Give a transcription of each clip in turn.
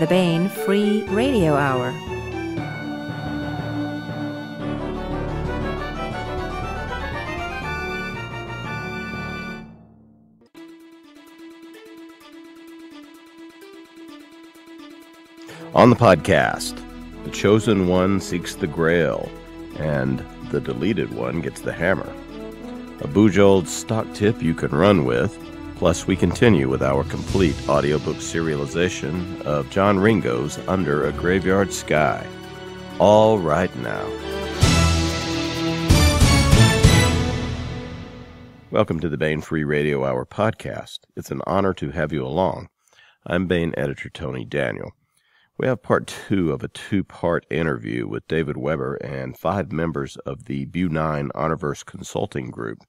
the Baen Free Radio Hour. On the podcast, the chosen one seeks the grail, and the deleted one gets the hammer. A Bujold stock tip you can run with, plus we continue with our complete audiobook serialization of John Ringo's Under a Graveyard Sky. All right now. Welcome to the Baen Free Radio Hour podcast. It's an honor to have you along. I'm Baen editor Tony Daniel. We have part two of a two part interview with David Weber and five members of the Bu9 Honorverse Consulting Group.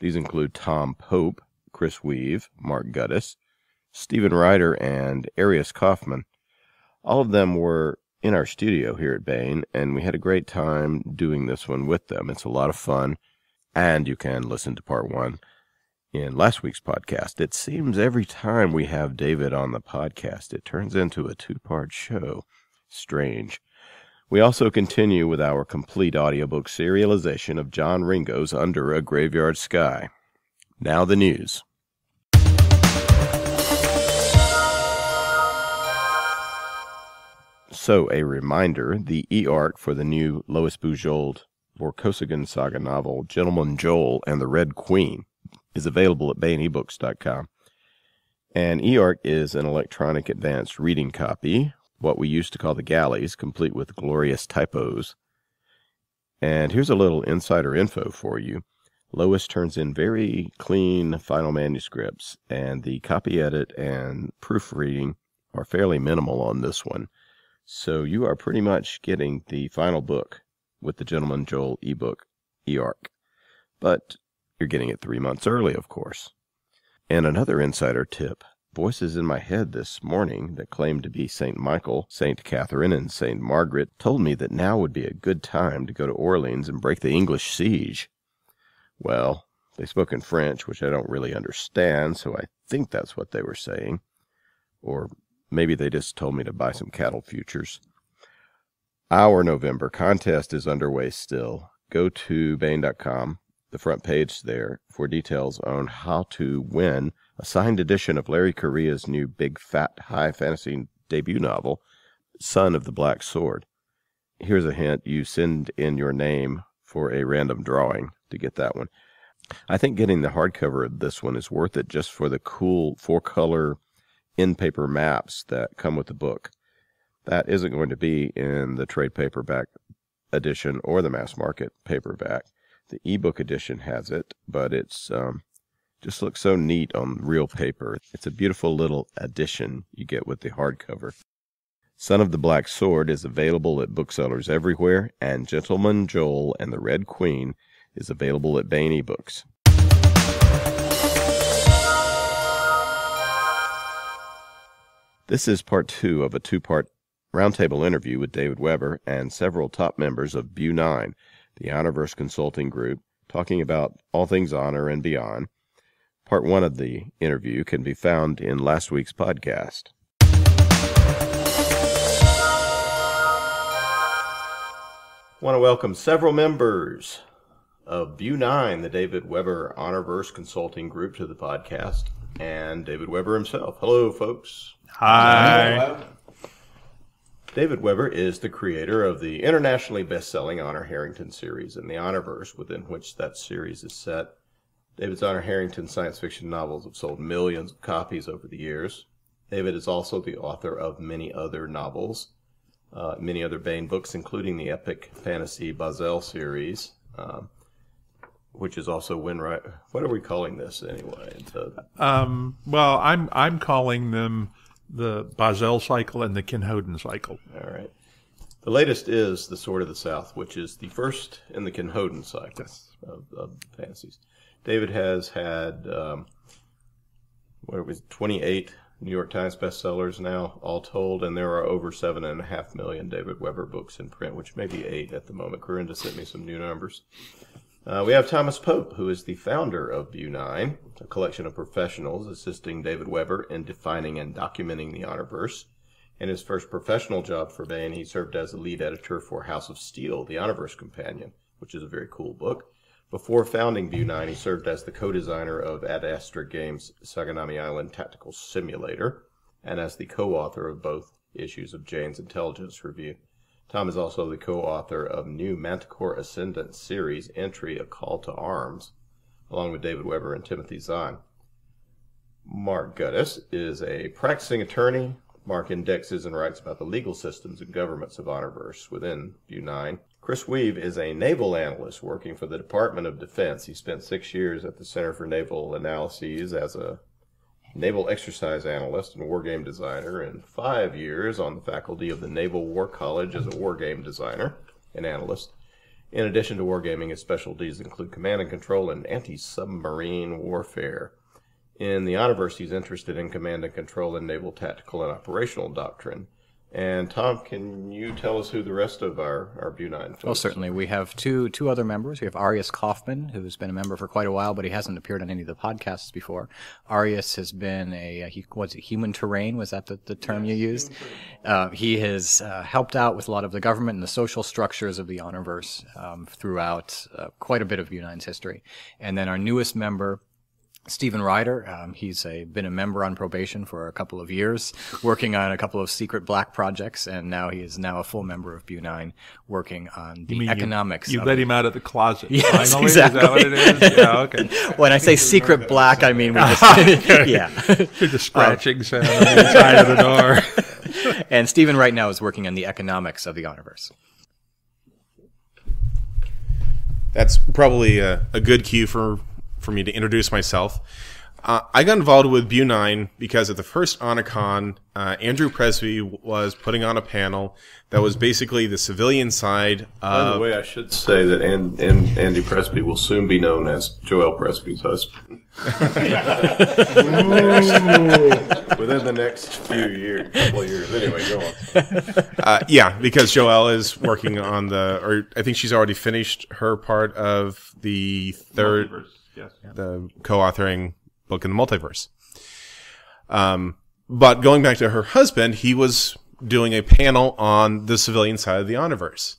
These include Tom Pope, Chris Weuve, Mark Gutis, Stephen Rider, and Arian Kaufmann. All of them were in our studio here at Baen, and we had a great time doing this one with them. It's a lot of fun, and you can listen to part one in last week's podcast. It seems every time we have David on the podcast, it turns into a two part show. Strange. We also continue with our complete audiobook serialization of John Ringo's Under a Graveyard Sky. Now the news. So, a reminder the e arc for the new Lois Bujold Vorkosigan saga novel, Gentleman Jole and the Red Queen, is available at baenebooks.com. And eArc is an electronic advanced reading copy, what we used to call the galleys, complete with glorious typos. And here's a little insider info for you. Lois turns in very clean final manuscripts, and the copy edit and proofreading are fairly minimal on this one. So you are pretty much getting the final book with the Gentleman Jole ebook, eArc. But you're getting it three months early, of course. And another insider tip voices in my head this morning that claimed to be St. Michael, St. Catherine, and St. Margaret told me that now would be a good time to go to Orleans and break the English siege. Well, they spoke in French, which I don't really understand, so I think that's what they were saying. Or maybe they just told me to buy some cattle futures. Our November contest is underway still. Go to Baen.com the front page there for details on how to win a signed edition of Larry Correia's new big fat high fantasy debut novel, Son of the Black Sword. Here's a hint you send in your name for a random drawing to get that one. I think getting the hardcover of this one is worth it just for the cool four color in paper maps that come with the book. That isn't going to be in the trade paperback edition or the mass market paperback. The ebook edition has it, but it's um, just looks so neat on real paper. It's a beautiful little addition you get with the hardcover. Son of the Black Sword is available at booksellers everywhere, and Gentleman Jole and the Red Queen is available at Baen Books. This is part two of a two part roundtable interview with David Weber and several top members of Bu9, the Honorverse Consulting Group, talking about all things honor and beyond. Part one of the interview can be found in last week's podcast. I want to welcome several members of Bu9, the David Weber Honorverse Consulting Group, to the podcast, and David Weber himself. Hello, folks. Hi. David Weber is the creator of the internationally best-selling Honor Harrington series and the Honorverse within which that series is set. David's Honor Harrington science fiction novels have sold millions of copies over the years. David is also the author of many other novels, uh, many other Baen books, including the epic fantasy Bahzell series, um, which is also Winright. What are we calling this anyway? Um, well, I'm I'm calling them the Bahzell cycle and the Kenhodan cycle. all right. The latest is The Sword of the South, which is the first in the Kenhodan cycle of, of fantasies. David has had, um, what was 28 New York Times bestsellers now, all told, and there are over seven and a half million David Weber books in print, which may be eight at the moment. Corinda sent me some new numbers. Uh, we have Thomas Pope, who is the founder of Bu9, a collection of professionals assisting David Weber in defining and documenting the Honorverse. In his first professional job for Baen, he served as the lead editor for House of Steel, the Honorverse Companion, which is a very cool book. Before founding Bu9, he served as the co-designer of Ad Astra Games' Saganami Island Tactical Simulator, and as the co-author of both issues of Jane's Intelligence Review. Tom is also the co-author of new Manticore Ascendant series entry, A Call to Arms, along with David Weber and Timothy Zahn. Mark Gutis is a practicing attorney. Mark indexes and writes about the legal systems and governments of Honorverse within Bu9. Chris Weuve is a naval analyst working for the Department of Defense. He spent six years at the Center for Naval Analyses as a naval exercise analyst and wargame designer, and five years on the faculty of the Naval War College as a wargame designer and analyst. In addition to wargaming, his specialties include command and control and anti-submarine warfare. In the Honorverse, he's interested in command and control and naval tactical and operational doctrine. And Tom, can you tell us who the rest of our, our Bu 9 folks Well, certainly. We have two two other members. We have Arian Kaufmann, who's been a member for quite a while, but he hasn't appeared on any of the podcasts before. Arian has been a, uh, he, was it human terrain? Was that the, the term you used? Uh, he has uh, helped out with a lot of the government and the social structures of the Honorverse um, throughout uh, quite a bit of Bu9's history. And then our newest member, Stephen Rider, um, he's a, been a member on probation for a couple of years, working on a couple of secret black projects, and now he is now a full member of Bu Nine, working on the mean you- economics. You of let it. him out of the closet. Yes, finally? exactly. Is that what it is? Yeah, okay. When I say secret black, I mean we just, yeah. The scratching sound on the inside of the door. And Stephen right now is working on the economics of the Honorverse. that's probably a, a good cue for, for me to introduce myself. Uh, I got involved with Bu 9 because at the first HonorCon, uh, Andrew Presby was putting on a panel that was basically the civilian side By the way, I should say that and, and Andy Presby will soon be known as Joelle Presby's husband. Within the next few years, couple of years. Anyway, go on. Uh, yeah, because Joelle is working on the, or I think she's already finished her part of the third, Yes. the co-authoring book in the multiverse. Um, but going back to her husband, he was doing a panel on the civilian side of the Honorverse.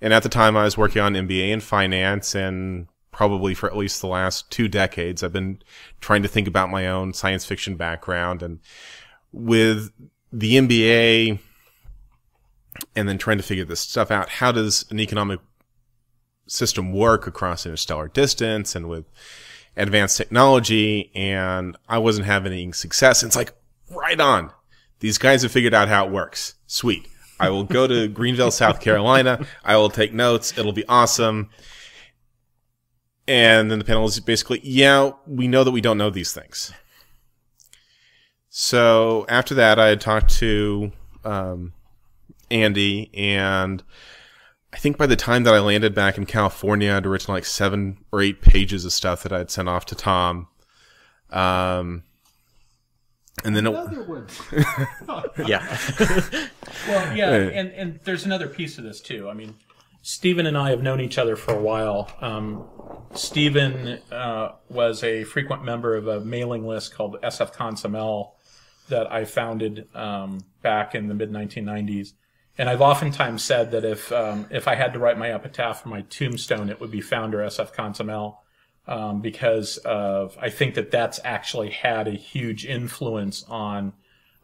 And at the time I was working on MBA in finance and probably for at least the last two decades, I've been trying to think about my own science fiction background and with the MBA and then trying to figure this stuff out. How does an economic system work across interstellar distance and with advanced technology? And I wasn't having any success. And it's like, right on. These guys have figured out how it works. Sweet. I will go to Greenville, South Carolina. I will take notes. It'll be awesome. And then the panel is basically, yeah, we know that we don't know these things. So after that, I had talked to um, Andy, and I think by the time that I landed back in California, I'd written like seven or eight pages of stuff that I'd sent off to Tom. Um, and then it, Yeah. Well, yeah, and, and there's another piece of this too. I mean, Stephen and I have known each other for a while. Um, Stephen uh, was a frequent member of a mailing list called SFConsim-l that I founded um, back in the mid 1990s. And I've oftentimes said that if um, if I had to write my epitaph for my tombstone, it would be founder SFConsim-l um, because of I think that that's actually had a huge influence on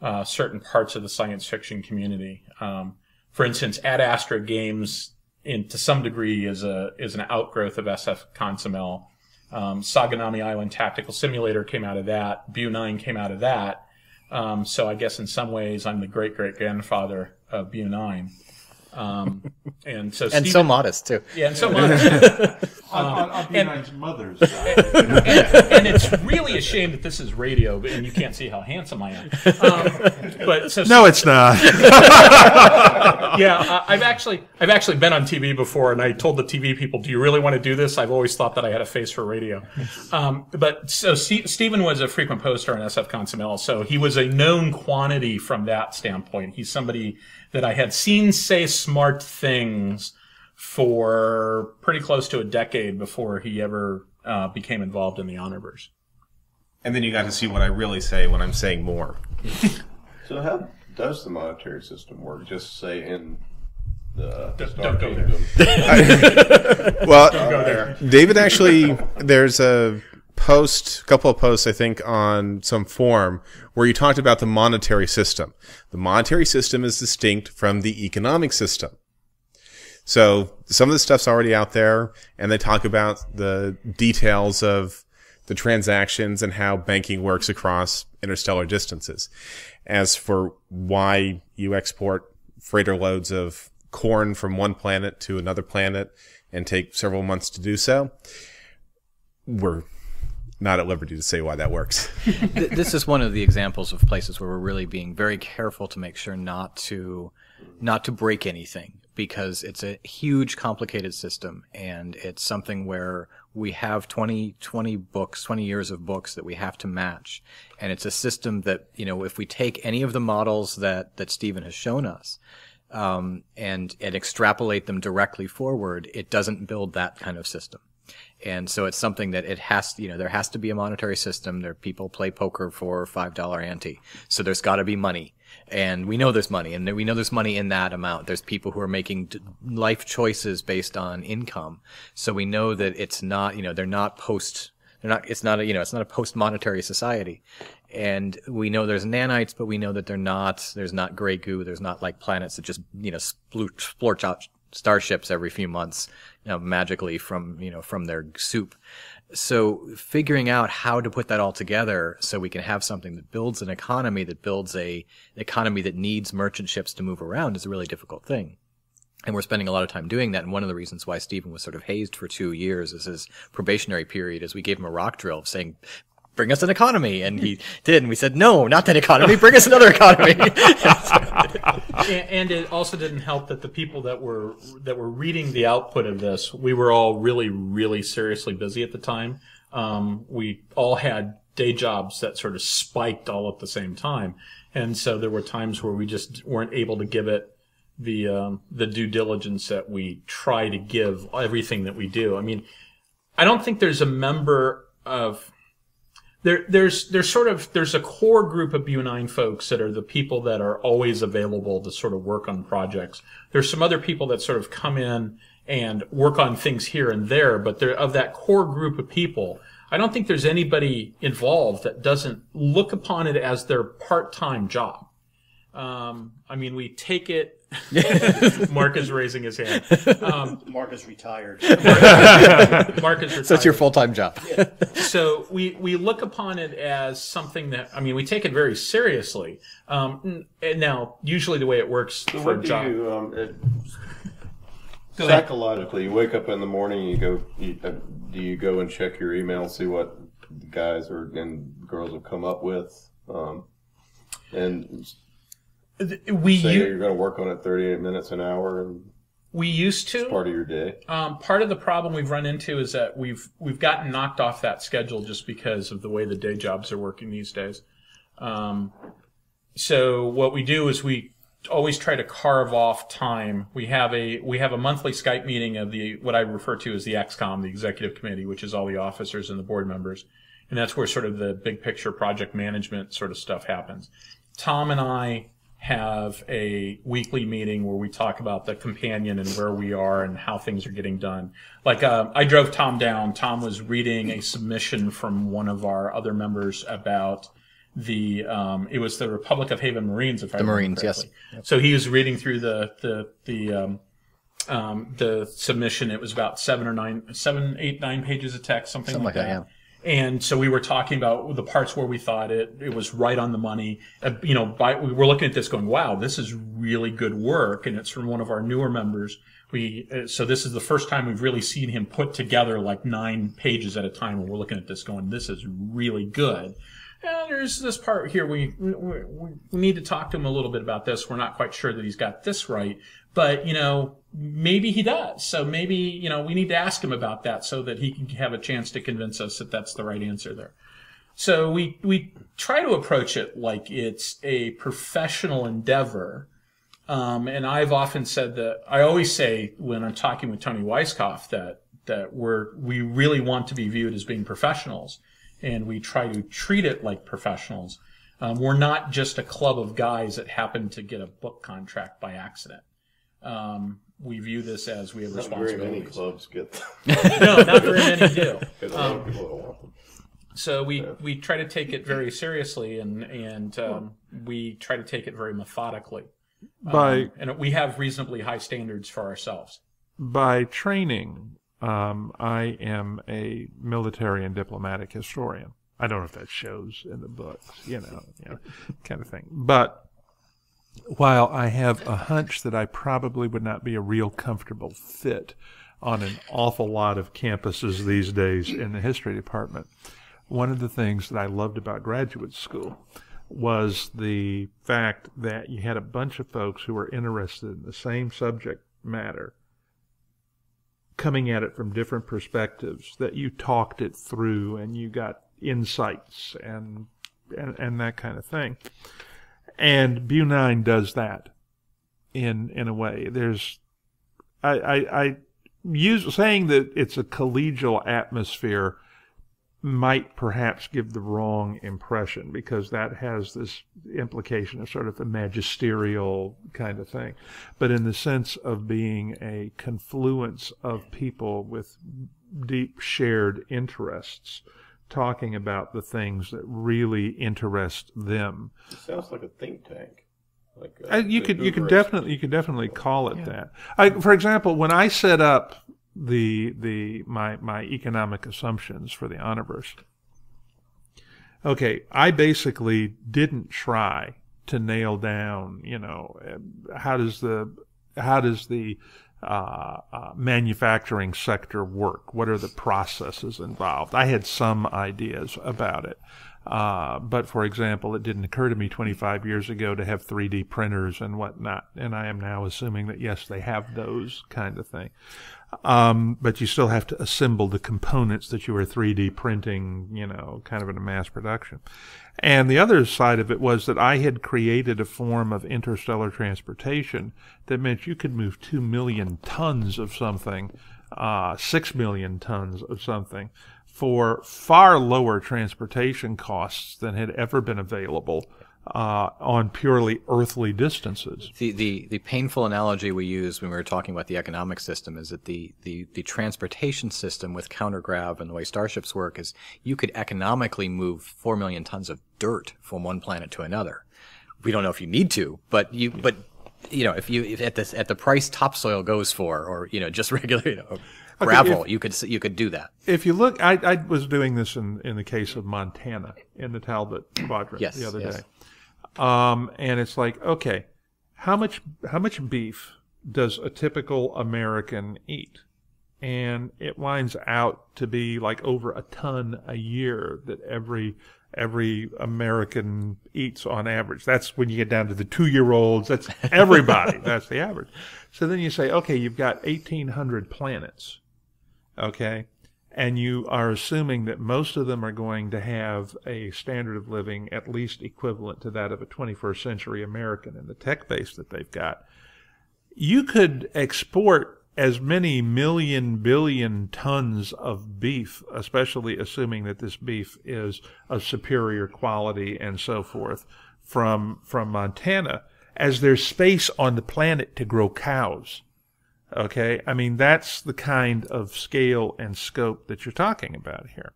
uh, certain parts of the science fiction community. Um, for instance, Ad Astra Games, in to some degree, is a is an outgrowth of SF Consamel. Um, Saganami Island Tactical Simulator came out of that. Bu 9 came out of that. Um, so I guess in some ways I'm the great great grandfather of Bu 9. Um, and so And Stephen- so modest, too. yeah, and so much. On, on, on and- B9's mother's side. and, and it's really a shame that this is radio, and you can't see how handsome I am. Um, but so No, it's not. yeah, uh, I've actually I've actually been on TV before, and I told the TV people, "Do you really want to do this?" I've always thought that I had a face for radio. Um, but so Ste Stephen was a frequent poster on SFConsim-l, so he was a known quantity from that standpoint. He's somebody that I had seen say smart things for pretty close to a decade before he ever uh, became involved in the Honorverse. and then you got to see what I really say when I'm saying more. So how does the monetary system work? Just say in the Don't- Star don't go there. Kingdom. Well, Go there. David actually, there's a post, a couple of posts, I think, on some forum where you talked about the monetary system. The monetary system is distinct from the economic system. So some of the stuff's already out there, and they talk about the details of the transactions and how banking works across interstellar distances. As for why you export freighter loads of corn from one planet to another planet and take several months to do so, we're not at liberty to say why that works. This is one of the examples of places where we're really being very careful to make sure not to not to break anything because it's a huge complicated system and it's something where we have 20 20 books 20 years of books that we have to match and it's a system that you know if we take any of the models that that Stephen has shown us um, and and extrapolate them directly forward it doesn't build that kind of system and so it's something that it has, you know, there has to be a monetary system. There people play poker for five dollar ante, so there's got to be money, and we know there's money, and we know there's money in that amount. There's people who are making life choices based on income, so we know that it's not, you know, they're not post, they're not, it's not a, you know, it's not a post monetary society, and we know there's nanites, but we know that they're not. There's not gray goo. There's not like planets that just, you know, splorch out starships every few months you know, magically from you know from their soup. So figuring out how to put that all together so we can have something that builds an economy that builds a economy that needs merchant ships to move around is a really difficult thing. And we're spending a lot of time doing that. And one of the reasons why Stephen was sort of hazed for two years is his probationary period is we gave him a rock drill saying, bring us an economy. And he did. And we said, no, not that economy. Bring us another economy. and, and it also didn't help that the people that were that were reading the output of this, we were all really, really seriously busy at the time. Um, we all had day jobs that sort of spiked all at the same time, and so there were times where we just weren't able to give it the um, the due diligence that we try to give everything that we do. I mean, I don't think there's a member of there, there's there's sort of there's a core group of Bu9 folks that are the people that are always available to sort of work on projects. There's some other people that sort of come in and work on things here and there, but they're of that core group of people. I don't think there's anybody involved that doesn't look upon it as their part-time job. Um, I mean, we take it. Mark is raising his hand. Um, Mark is retired. Mark is retired. That's your full time job. so we we look upon it as something that I mean we take it very seriously. Um, and now usually the way it works So for what a do job. you, um, it, Go ahead. psychologically, you wake up in the morning, you go, you, uh, do you go and check your email, see what the guys or and girls have come up with, um, and we say u- you're going to work on it 38 minutes an hour and we used to part of your day? Um, part of the problem we've run into is that we've we've gotten knocked off that schedule just because of the way the day jobs are working these days. Um, so what we do is we always try to carve off time. We have a we have a monthly Skype meeting of the what I refer to as the XCOM, the executive committee, which is all the officers and the board members, and that's where sort of the big picture project management sort of stuff happens. Tom and I have a weekly meeting where we talk about the companion and where we are and how things are getting done. Like uh, I drove Tom down. Tom was reading a submission from one of our other members about the um, it was the Republic of Haven Marines, if I remember Marines, yes. correctly. So he was reading through the the the um, um, the submission. It was about seven or nine, seven, eight, nine pages of text, something, Something like, like that, that. And so we were talking about the parts where we thought it it was right on the money. Uh, you know, by, we were looking at this, going, "Wow, this is really good work," and it's from one of our newer members. We uh, so this is the first time we've really seen him put together like nine pages at a time, and we're looking at this, going, "This is really good." And there's this part here we, we we we need to talk to him a little bit about this. We're not quite sure that he's got this right, but you know maybe he does. So maybe you know we need to ask him about that so that he can have a chance to convince us that that's the right answer there. So we we try to approach it like it's a professional endeavor. Um, and I've often said that I always say when I'm talking with Toni Weisskopf that that we're we really want to be viewed as being professionals, and we try to treat it like professionals. Um, we're not just a club of guys that happen to get a book contract by accident. Um, we view this as we have Not very many responsibilities. clubs get them. no, not very many do. Because a people don't want them. So we, we try to take it very seriously and and um, we try to take it very methodically. By Um, and we have reasonably high standards for ourselves. by training, um, I am a military and diplomatic historian. I don't know if that shows in the books, you know, you know, kind of thing. But while I have a hunch that I probably would not be a real comfortable fit on an awful lot of campuses these days in the history department, one of the things that I loved about graduate school was the fact that you had a bunch of folks who were interested in the same subject matter coming at it from different perspectives that you talked it through and you got insights and and, and that kind of thing. And Bu Nine does that in in a way. There's I I, I use saying that it's a collegial atmosphere might perhaps give the wrong impression because that has this implication of sort of a magisterial kind of thing. But in the sense of being a confluence of people with deep shared interests talking about the things that really interest them. It sounds like a think tank. Like Uh, you the could you could definitely you could definitely call it that. I, for example, when I set up the the my my economic assumptions for the Honorverse, okay, I basically didn't try to nail down, you know, how does the how does the uh, uh, manufacturing sector work? What are the processes involved? I had some ideas about it. Uh, but for example, it didn't occur to me 25 years ago to have 3D printers and whatnot. And I am now assuming that yes, they have those kind of thing. Um, but you still have to assemble the components that you are 3D printing, you know, kind of in a mass production. And the other side of it was that I had created a form of interstellar transportation that meant you could move 2 million tons of something, uh, 6 million tons of something for far lower transportation costs than had ever been available uh, on purely earthly distances. The, the the painful analogy we use when we were talking about the economic system is that the, the, the transportation system with countergrav and the way starships work is you could economically move four million tons of dirt from one planet to another. We don't know if you need to, but you but you know if you if at this at the price topsoil goes for, or you know just regular you know, gravel, you could you could do that. If you look, I, I was doing this in, in the case of Montana in the Talbott quadrant Yes, the other yes. day. Um, and it's like, okay, how much how much beef does a typical American eat? And it winds out to be like over a ton a year that every every American eats on average. That's when you get down to the two year olds. That's everybody. That's the average. So then you say, okay, you've got eighteen hundred planets okay? And you are assuming that most of them are going to have a standard of living at least equivalent to that of a 21st century American in the tech base that they've got. You could export as many million billion tons of beef, especially assuming that this beef is of superior quality and so forth, from from Montana, as there's space on the planet to grow cows. Okay, I mean that's the kind of scale and scope that you're talking about here.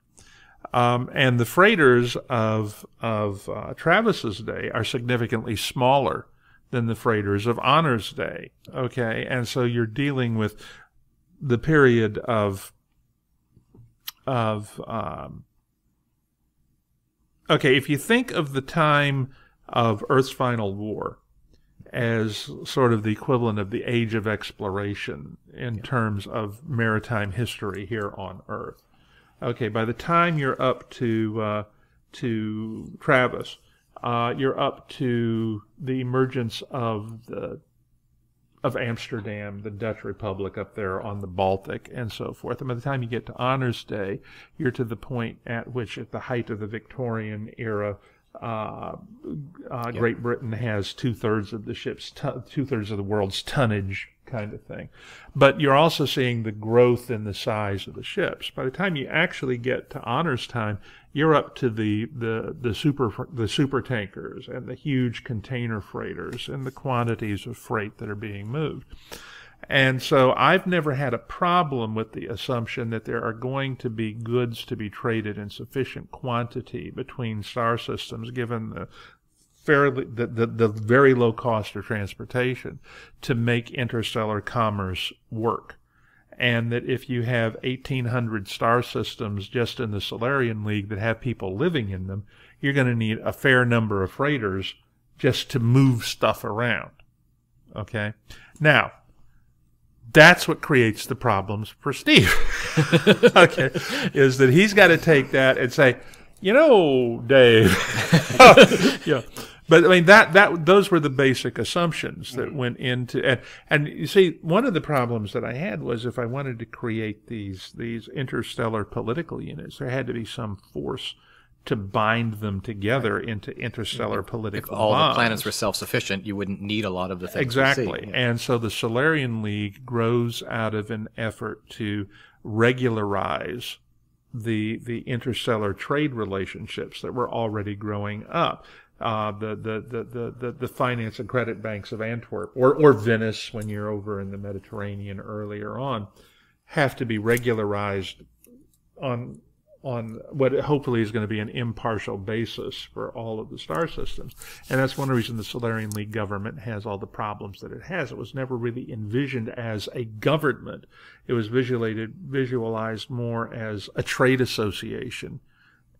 Um, and the freighters of of uh, Travis's day are significantly smaller than the freighters of Honor's day. Okay, and so you're dealing with the period of of um, okay. If you think of the time of Earth's final war, as sort of the equivalent of the age of exploration in terms of maritime history here on Earth. Okay, by the time you're up to uh, to Travis, uh, you're up to the emergence of the of Amsterdam, the Dutch Republic up there on the Baltic, and so forth. And by the time you get to Honors Day, you're to the point at which, at the height of the Victorian era, uh, uh, Great Britain has two thirds of the ship's two thirds of the world's tonnage kind of thing. But you're also seeing the growth in the size of the ships. By the time you actually get to honors time, you're up to the, the, the super the super tankers and the huge container freighters and the quantities of freight that are being moved. And so I've never had a problem with the assumption that there are going to be goods to be traded in sufficient quantity between star systems given the fairly the, the, the very low cost of transportation to make interstellar commerce work. And that if you have 1,800 star systems just in the Solarian League that have people living in them, you're going to need a fair number of freighters just to move stuff around. Okay? Now, that's what creates the problems for Steve. okay, is that he's got to take that and say, you know, Dave, uh, yeah. But I mean that that those were the basic assumptions that mm. went into and and you see one of the problems that I had was if I wanted to create these these interstellar political units, there had to be some force to bind them together into interstellar political If all bonds. the planets were self-sufficient, you wouldn't need a lot of the things. Exactly. And so the Solarian League grows out of an effort to regularize the the interstellar trade relationships that were already growing up. Uh, the, the, the, the, the, the finance and credit banks of Antwerp or, or Venice when you're over in the Mediterranean earlier on have to be regularized on on what hopefully is going to be an impartial basis for all of the star systems. And that's one reason the Solarian League government has all the problems that it has. It was never really envisioned as a government. It was visualized, visualized more as a trade association.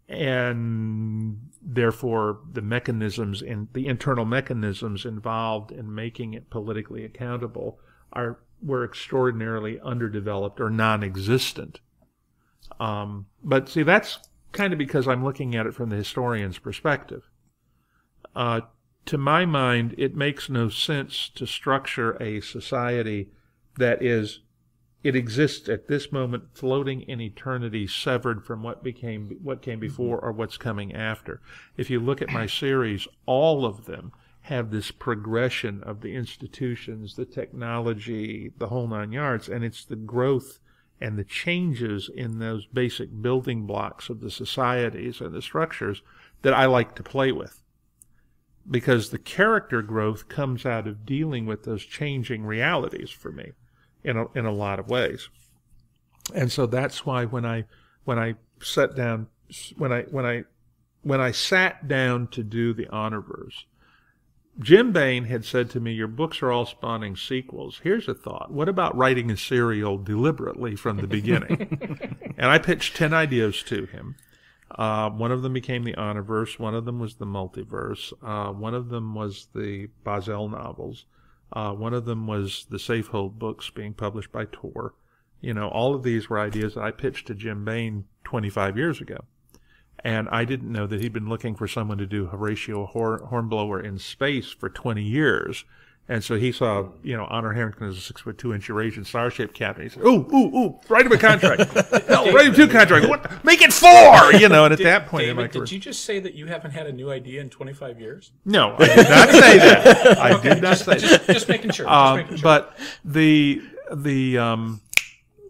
And therefore, the mechanisms and the internal mechanisms involved in making it politically accountable are were extraordinarily underdeveloped or non-existent. Um, but see, that's kind of because I'm looking at it from the historian's perspective. Uh, to my mind, it makes no sense to structure a society that is, it exists at this moment, floating in eternity, severed from what became, what came before or what's coming after. If you look at my series, all of them have this progression of the institutions, the technology, the whole nine yards, and it's the growth and the changes in those basic building blocks of the societies and the structures that I like to play with. Because the character growth comes out of dealing with those changing realities for me in a, in a lot of ways. And so that's why when I, when I sat down, when I, when I, when I sat down to do the Honorverse, Jim Baen had said to me, Your books are all spawning sequels. Here's a thought. What about writing a serial deliberately from the beginning? and I pitched 10 ideas to him. Uh, one of them became the Honorverse. One of them was the Multiverse. Uh, one of them was the Bahzell novels. Uh, one of them was the Safehold books being published by Tor. You know, all of these were ideas that I pitched to Jim Baen 25 years ago. And I didn't know that he'd been looking for someone to do Horatio Hor- Hornblower in space for 20 years. And so he saw, you know, Honor Harrington as a six foot two inch Eurasian star shaped captain. He said, Ooh, ooh, ooh, write him a contract. Hell, write him two contracts. What? Make it four! You know, and at that point David, did you just say that you haven't had a new idea in 25 years? No, I did not say that. I did not say that. Just, just making sure. Just Um, making sure. but the the um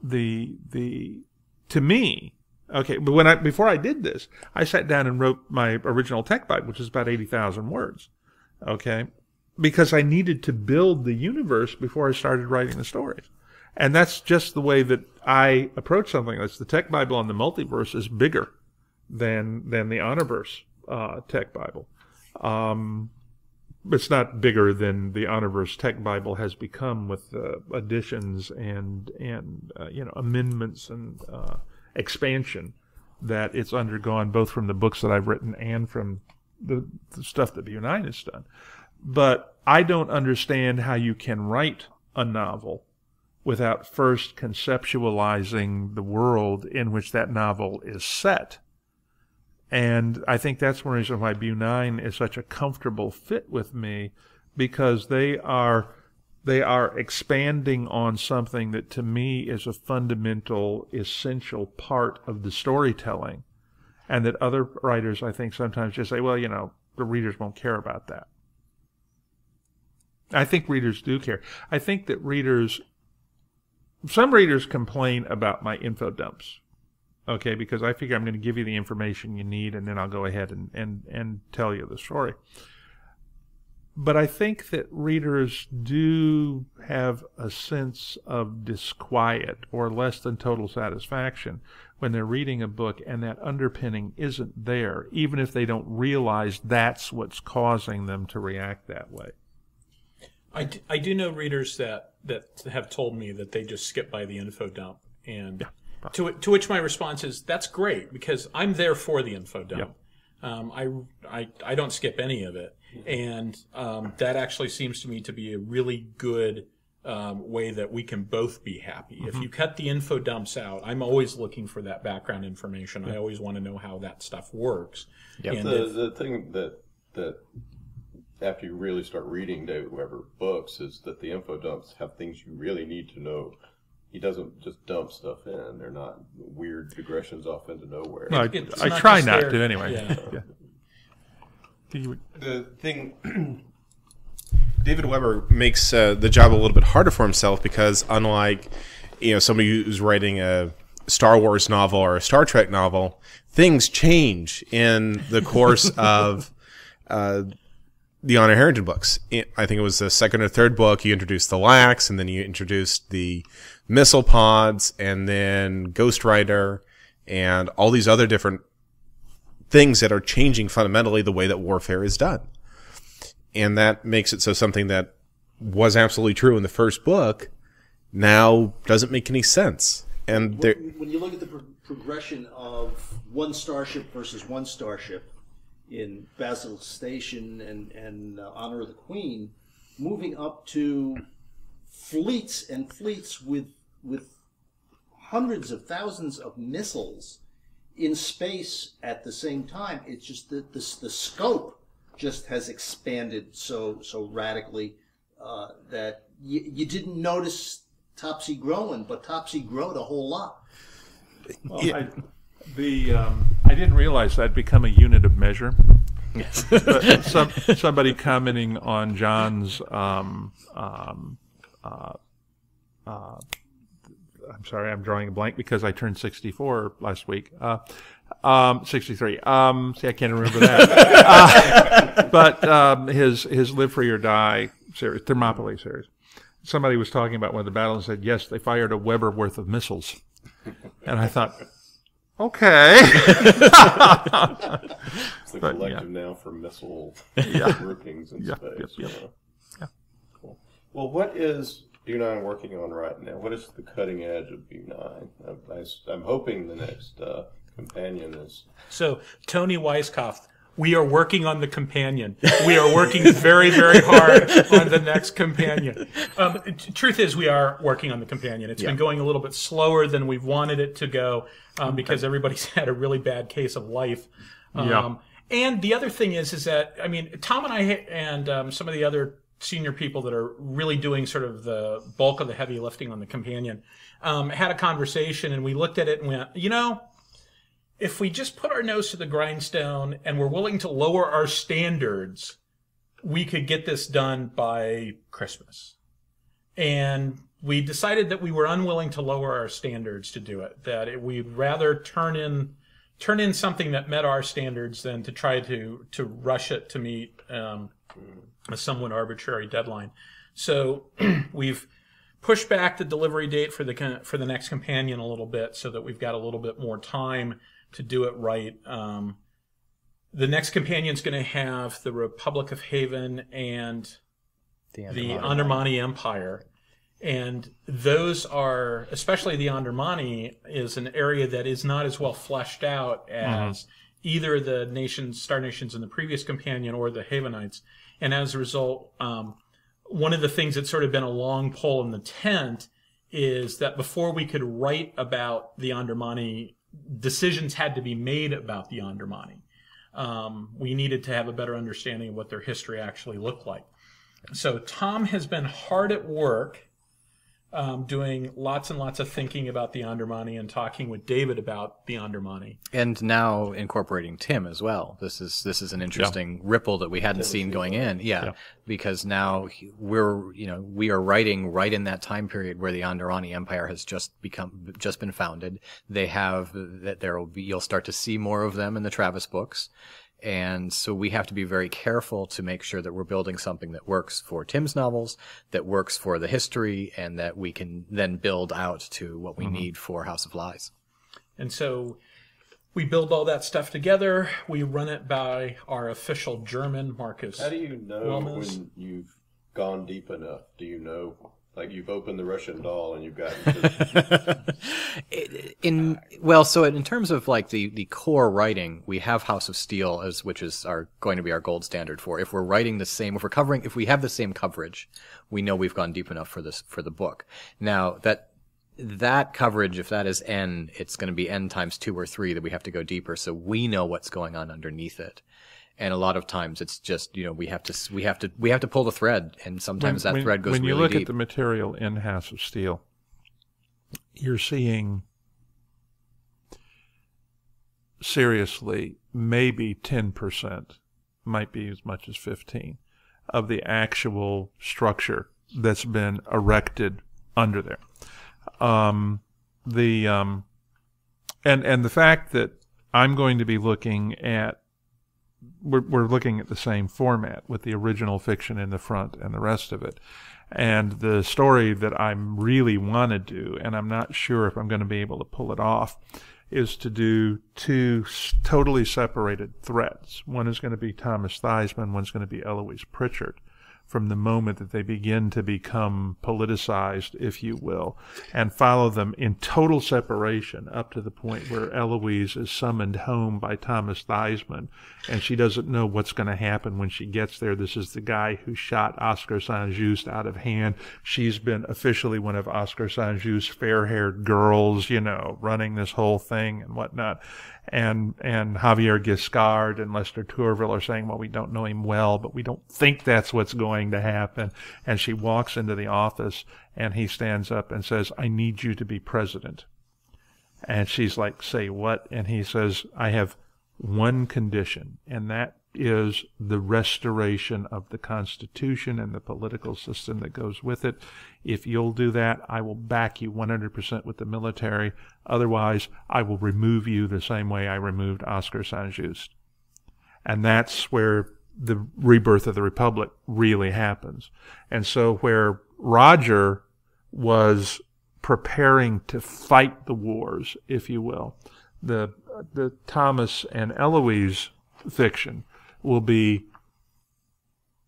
the the to me okay but when i before i did this i sat down and wrote my original tech bible which is about 80000 words okay? Because i needed to build the universe before i started writing the stories. And that's just the way that i approach something that's the tech bible on the multiverse is bigger than than the honorverse uh, tech bible. Um, it's not bigger than the Honorverse Tech Bible has become with uh, additions and and uh, you know amendments and uh, expansion that it's undergone both from the books that I've written and from the, the stuff that B9 has done. But I don't understand how you can write a novel without first conceptualizing the world in which that novel is set. And I think that's one reason why Bu9 is such a comfortable fit with me because they are they are expanding on something that to me is a fundamental essential part of the storytelling and that other writers, I think, sometimes just say, well, you know, the readers won't care about that. I think readers do care. I think that readers, some readers complain about my info dumps. Okay, because I figure I'm going to give you the information you need and then I'll go ahead and, and, and tell you the story. But I think that readers do have a sense of disquiet or less than total satisfaction when they're reading a book and that underpinning isn't there, even if they don't realize that's what's causing them to react that way. I, d- I do know readers that, that have told me that they just skip by the info dump. And to, to which my response is, that's great because I'm there for the info dump. Um, I, I, I don't skip any of it. And um, that actually seems to me to be a really good um, way that we can both be happy. If you cut the info dumps out, I'm always looking for that background information. I always want to know how that stuff works. And The, if- the thing that that after you really start reading David Weber books is that the info dumps have things you really need to know. He doesn't just dump stuff in; they're not weird digressions off into nowhere. No, I, I try not there- to anyway. yeah. You- the thing David Weber makes uh, the job a little bit harder for himself because unlike you know somebody who's writing a Star Wars novel or a Star Trek novel, things change in the course of uh, the Honor Harrington books. I I think it was the second or third book you introduced the LACs, and then you introduced the missile pods, and then Ghost Rider, and all these other different things that are changing fundamentally the way that warfare is done. And that makes it so something that was absolutely true in the first book now doesn't make any sense. And when, when you look at the pro- progression of one starship versus one starship in Basil Station and, and uh, Honor of the Queen, moving up to fleets and fleets with with hundreds of thousands of missiles in space at the same time, it's just that the, the scope just has expanded so so radically uh, that you, you didn't notice Topsy growing, but Topsy growed a whole lot. Well, I, the um, I didn't realize that'd become a unit of measure. but some, somebody commenting on John's, um, um, uh, uh, I'm sorry, I'm drawing a blank because I turned 64 last week. Uh, um, 63. Um, see, I can't remember that. uh, but um, his his Live Free or Die series, Thermopylae series. Somebody was talking about one of the battles and said, yes, they fired a Weber worth of missiles. And I thought, okay. It's the But, collective now for missile groupings in Yeah, space. yep, yep. yeah. Cool. Well, what is B9 working on right now? What is the cutting edge of B9? I, am hoping the next uh, companion is. So, Toni Weisskopf, we are working on the companion. We are working very, very hard on the next companion. Um, t- truth is, we are working on the companion. It's been going a little bit slower than we've wanted it to go um, because everybody's had a really bad case of life. Um, Yeah. And the other thing is, is that I mean, Tom and I and um, some of the other senior people that are really doing sort of the bulk of the heavy lifting on the companion um, had a conversation, and we looked at it and went, you know if we just put our nose to the grindstone and we're willing to lower our standards, we could get this done by Christmas. And we decided that we were unwilling to lower our standards to do it. That it, we'd rather turn in turn in something that met our standards than to try to to rush it to meet um, a somewhat arbitrary deadline. So we've pushed back the delivery date for the for the next companion a little bit so that we've got a little bit more time to do it right. Um, the next companion's going to have the Republic of Haven and the Andermani Empire. And those are, especially the Andermani, is an area that is not as well fleshed out as either the nations, Star Nations in the previous companion or the Havenites. And as a result, um, one of the things that's sort of been a long pole in the tent is that before we could write about the Andermani, decisions had to be made about the Andermani. Um, we needed to have a better understanding of what their history actually looked like. So Tom has been hard at work um, doing lots and lots of thinking about the Andermani and talking with David about the Andermani. and now incorporating Tim as well. This is this is an interesting ripple that we hadn't seen going in. Yeah, because now we're you know we are writing right in that time period where the Andermani Empire has just become just been founded. They have that there will be you'll start to see more of them in the Travis books. And so we have to be very careful to make sure that we're building something that works for Tim's novels, that works for the history, and that we can then build out to what we mm-hmm. need for House of Lies. And so we build all that stuff together. We run it by our official German, Marcus. How do you know Wellness. when you've gone deep enough? Do you know, like you've opened the Russian doll and you've gotten to in well so in terms of like the the core writing we have house of steel as which is our going to be our gold standard for. If we're writing the same if we're covering if we have the same coverage we know we've gone deep enough for this for the book. Now that that coverage if that is n it's going to be n times two or three that we have to go deeper so we know what's going on underneath it and a lot of times it's just you know we have to we have to we have to pull the thread and sometimes that when, thread goes when you look deep at the material in House of Steel, you're seeing seriously maybe 10%, might be as much as 15 of the actual structure that's been erected under there. Um, the um, and and the fact that I'm going to be looking at we're, we're looking at the same format with the original fiction in the front and the rest of it. And the story that I really want to do, and I'm not sure if I'm going to be able to pull it off, is to do two totally separated threads. One is going to be Thomas Theismann, one's going to be Eloise Pritchard. From the moment that they begin to become politicized, if you will, and follow them in total separation up to the point where Eloise is summoned home by Thomas Theismann, and she doesn't know what's going to happen when she gets there. This is the guy who shot Oscar Saint-Just out of hand. She's been officially one of Oscar Saint-Just's fair-haired girls, you know, running this whole thing and whatnot. And and Javier Giscard and Lester Tourville are saying, well, we don't know him well, but we don't think that's what's going to happen. And she walks into the office, and he stands up and says, "I need you to be president." And she's like, Say what? And he says, I have one condition, and that is the restoration of the Constitution and the political system that goes with it. If you'll do that, I will back you 100% with the military. Otherwise, I will remove you the same way I removed Oscar Saint-Just. And that's where the rebirth of the Republic really happens. And so where Roger was preparing to fight the wars, if you will. The the Thomas and Eloise fiction will be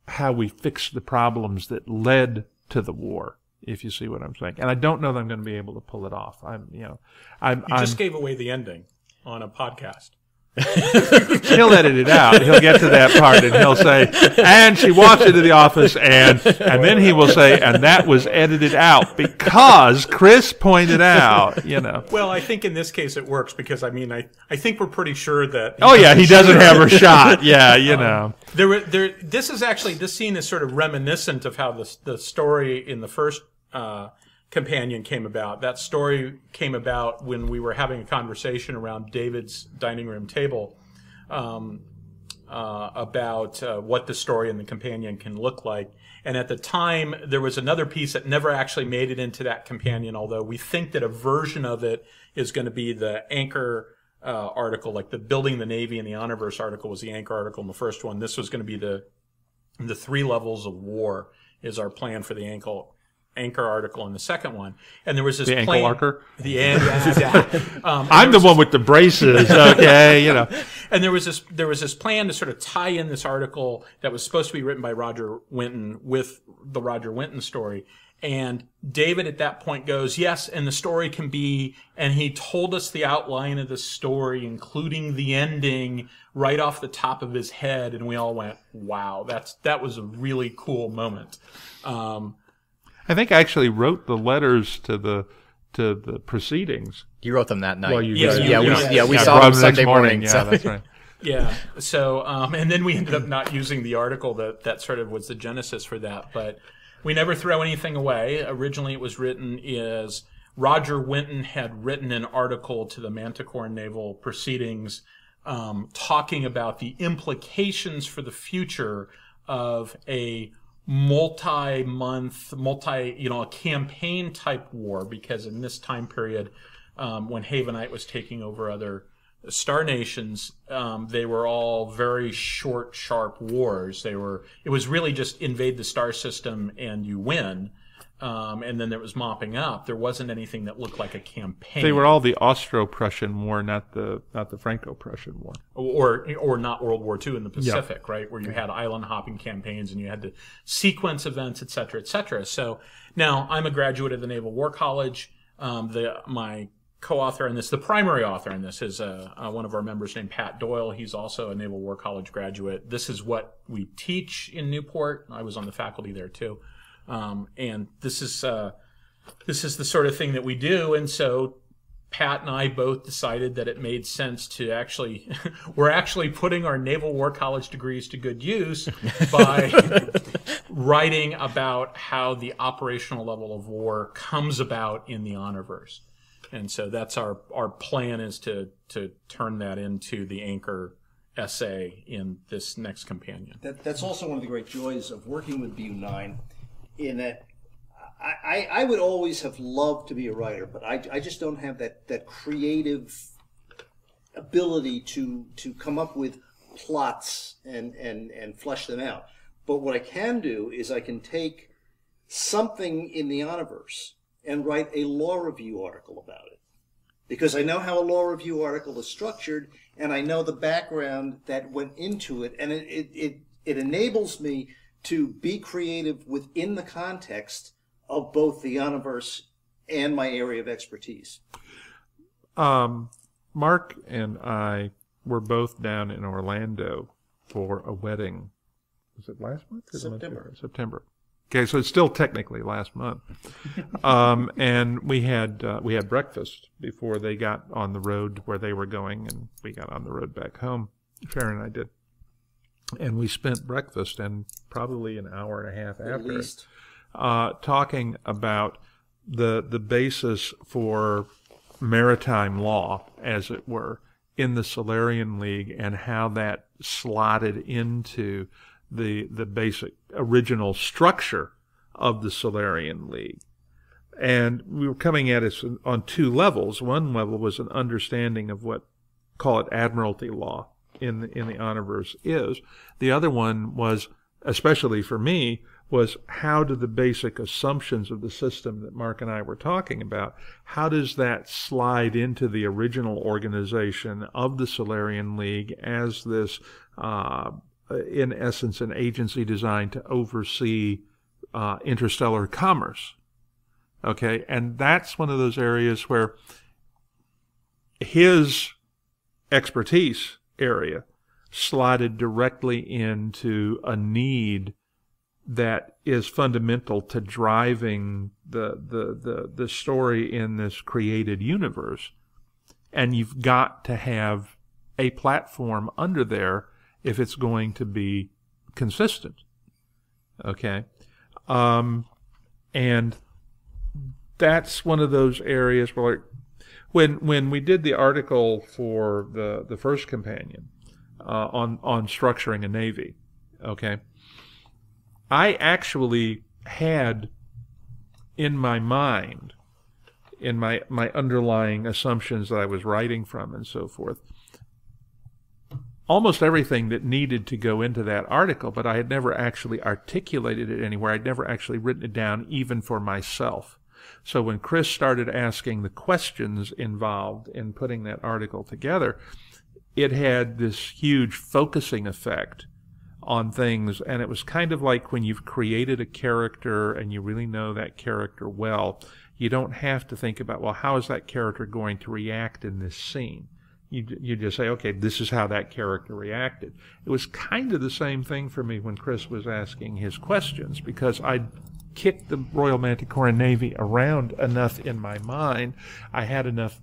how we fix the problems that led to the war, if you see what I'm saying. And I don't know that I'm going to be able to pull it off. I'm, you know, I'm, You I'm just gave away the ending on a podcast. He'll edit it out. He'll get to that part and he'll say, and she walks into the office and, and then he will say, and that was edited out because Chris pointed out, you know. Well, I think in this case it works because I mean I, I think we're pretty sure that Oh yeah, he doesn't have her shot. Yeah, you know. there were- there this is actually this scene is sort of reminiscent of how the the story in the first uh, companion came about. That story came about when we were having a conversation around David's dining room table um, uh, about uh, what the story and the companion can look like. And at the time, there was another piece that never actually made it into that companion, although we think that a version of it is going to be the anchor uh, article, like the building the Navy and the Honorverse article was the anchor article in the first one. This was going to be the the three levels of war is our plan for the ankle anchor article in the second one. And there was this The ankle plan, archer? The end. Yeah, um, I'm the one with the braces, okay, you know. and there was this there was this plan to sort of tie in this article that was supposed to be written by Roger Winton with the Roger Winton story. And David at that point goes, yes, and the story can be, and he told us the outline of the story, including the ending, right off the top of his head, and we all went, wow, that's that was a really cool moment. Um, I think I actually wrote the letters to the to the proceedings. You wrote them that night. Well, you Yes, you- yeah, we, yeah. yeah, we I saw them the next Sunday morning. Yeah, so- that's right. Yeah. So, um, and then we ended up not using the article that that sort of was the genesis for that. But we never throw anything away. Originally, it was written as Roger Winton had written an article to the Manticore Naval Proceedings um, talking about the implications for the future of a multi-month, multi, you know, a campaign type war, because in this time period, um, when Havenite was taking over other star nations, um, they were all very short, sharp wars. They were, it was really just invade the star system and you win. Um, and then there was mopping up. There wasn't anything that looked like a campaign. They were all the Austro-Prussian War, not the not the Franco-Prussian War. or or not World War II in the Pacific, right, where you had island hopping campaigns and you had to sequence events, et cetera, et cetera. So now I'm a graduate of the Naval War College. Um, the my co-author on this, the primary author on this, is uh, uh, one of our members named Pat Doyle. He's also a Naval War College graduate. This is what we teach in Newport. I was on the faculty there too, um, and this is uh, this is the sort of thing that we do. And so Pat and I both decided that it made sense to actually, we're actually putting our Naval War College degrees to good use by writing about how the operational level of war comes about in the honorverse. And so that's our, our plan is to, to turn that into the anchor essay in this next companion. That, that's also one of the great joys of working with BU9 in that I, I, would always have loved to be a writer, but I, I just don't have that, that creative ability to, to come up with plots and, and, and flesh them out. But what I can do is I can take something in the Honorverse and write a law review article about it. Because I know how a law review article is structured and I know the background that went into it and it, it, it, it enables me to be creative within the context of both the universe and my area of expertise. Um, Mark and I were both down in Orlando for a wedding. Was it last month? or the month September. September. Okay, so it's still technically last month. um, and we had uh, we had breakfast before they got on the road where they were going, and we got on the road back home. Sharon and I did, and we spent breakfast and probably an hour and a half At after it least. uh, talking about the the basis for maritime law, as it were, in the Solarian League, and how that slotted into the the basic original structure of the Solarian League. And we were coming at it on two levels. One level was an understanding of what call it admiralty law in the, in the honorverse is. The other one was, especially for me, was how do the basic assumptions of the system that Mark and I were talking about, how does that slide into the original organization of the Solarian League as this, uh, in essence, an agency designed to oversee uh, interstellar commerce? Okay, and that's one of those areas where his expertise area slotted directly into a need that is fundamental to driving the, the, the, the story in this created universe. And you've got to have a platform under there if it's going to be consistent. Okay. Um, and that's one of those areas where when when we did the article for the the first companion uh, on on structuring a navy, okay, I actually had in my mind, in my my underlying assumptions that I was writing from and so forth, almost everything that needed to go into that article, but I had never actually articulated it anywhere. I'd never actually written it down, even for myself. So when Chris started asking the questions involved in putting that article together, it had this huge focusing effect on things. And it was kind of like when you've created a character and you really know that character well, you don't have to think about, well, how is that character going to react in this scene? You, you just say, okay, this is how that character reacted. It was kind of the same thing for me when Chris was asking his questions because I'd kicked the Royal Manticoran Navy around enough in my mind. I had enough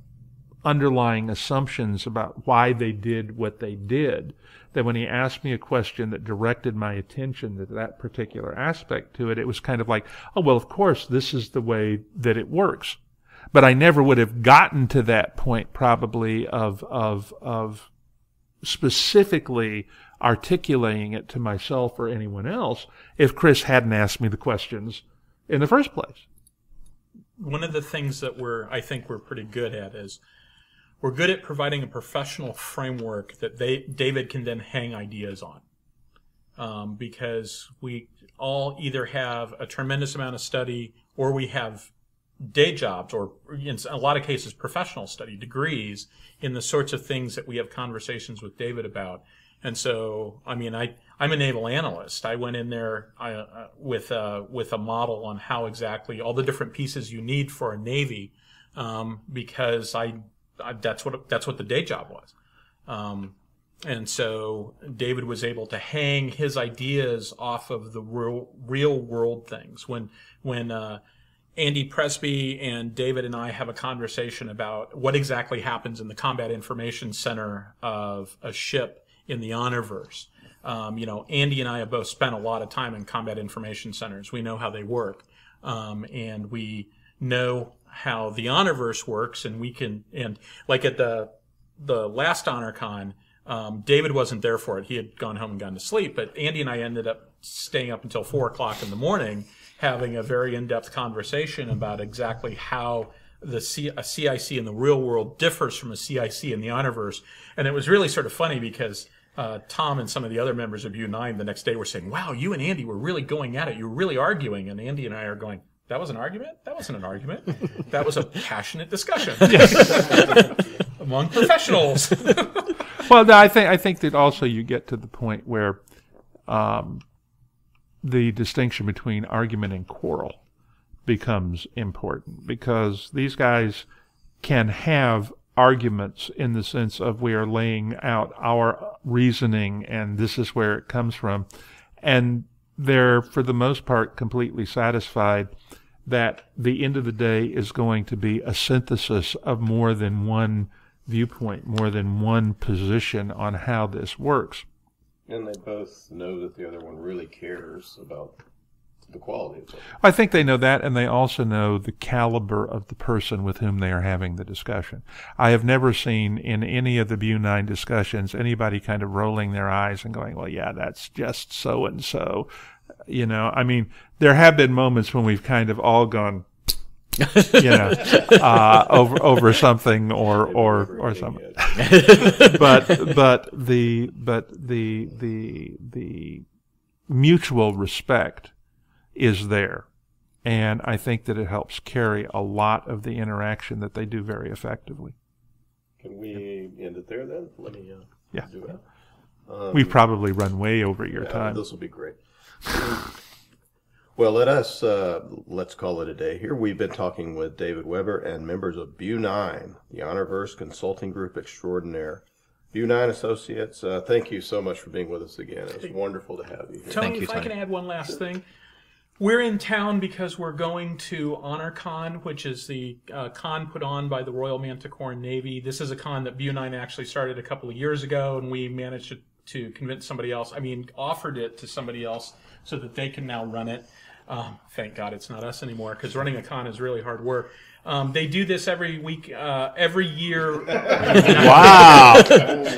underlying assumptions about why they did what they did that when he asked me a question that directed my attention to that particular aspect to it, it was kind of like, oh, well, of course, this is the way that it works. But I never would have gotten to that point probably of, of, of specifically articulating it to myself or anyone else if Chris hadn't asked me the questions in the first place. One of the things that we're, I think we're pretty good at is we're good at providing a professional framework that they, David can then hang ideas on. Um, because we all either have a tremendous amount of study or we have day jobs or in a lot of cases professional study degrees in the sorts of things that we have conversations with David about. And so, I mean, I, I'm a naval analyst. I went in there I, uh, with, uh, with a model on how exactly all the different pieces you need for a Navy, um, because I I, that's what that's what the day job was. Um, and so David was able to hang his ideas off of the real, real world things. When when uh, Andy Presby and David and I have a conversation about what exactly happens in the combat information center of a ship in the Honorverse. Um, you know, Andy and I have both spent a lot of time in combat information centers. We know how they work, um, and we know how the Honorverse works, and we can and like at the the last HonorCon, um, David wasn't there for it. He had gone home and gone to sleep. But Andy and I ended up staying up until four o'clock in the morning, having a very in-depth conversation about exactly how the C- a CIC in the real world differs from a CIC in the Honorverse. And it was really sort of funny because uh, Tom and some of the other members of Bu9 the next day were saying, "Wow, you and Andy were really going at it. You were really arguing." And Andy and I are going, that was an argument? That wasn't an argument. That was a passionate discussion among professionals. well, I think I think that also you get to the point where um, the distinction between argument and quarrel becomes important because these guys can have arguments in the sense of we are laying out our reasoning and this is where it comes from and they're for the most part completely satisfied that the end of the day is going to be a synthesis of more than one viewpoint, more than one position on how this works. And they both know that the other one really cares about the quality of it. I think they know that, and they also know the caliber of the person with whom they are having the discussion. I have never seen in any of the Bu 9 discussions anybody kind of rolling their eyes and going, well, yeah, that's just so and so. You know, I mean, there have been moments when we've kind of all gone, you know, uh, over over something or or or something. but but the but the the the mutual respect is there, and I think that it helps carry a lot of the interaction that they do very effectively. Can we end it there then? Let me uh, Yeah. do that. We've probably run way over your Yeah, time. This will be great. well, let us uh, let's call it a day here. We've been talking with David Weber and members of Bu Nine, the Honorverse Consulting Group Extraordinaire. Bu Nine Associates, uh, thank you so much for being with us again. It was wonderful to have you here. Tony, Thank you, if I can add one last thing. We're in town because we're going to Honor Con, which is the uh, con put on by the Royal Manticoran Navy. This is a con that Bu9 actually started a couple of years ago, and we managed to, to convince somebody else. I mean, offered it to somebody else so that they can now run it. Um, thank God it's not us anymore because running a con is really hard work. Um, they do this every week, uh, every year. Wow.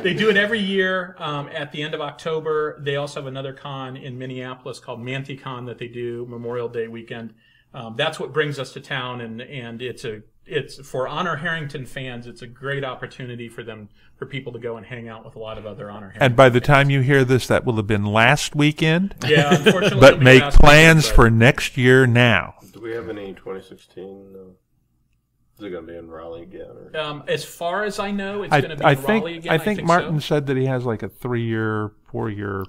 They do it every year um, at the end of October. They also have another con in Minneapolis called MantiCon that they do Memorial Day weekend. Um, that's what brings us to town, and and it's a it's for Honor Harrington fans. It's a great opportunity for them for people to go and hang out with a lot of other Honor Harrington. And by the time you hear this, that will have been last weekend. yeah, unfortunately, But make plans weekend, for next year now. Do we have any 2016? Uh, is it going to be in Raleigh again? Or? Um, as far as I know, it's I, going to be I in think Raleigh again. I think Martin so. said that he has like a three-year, four-year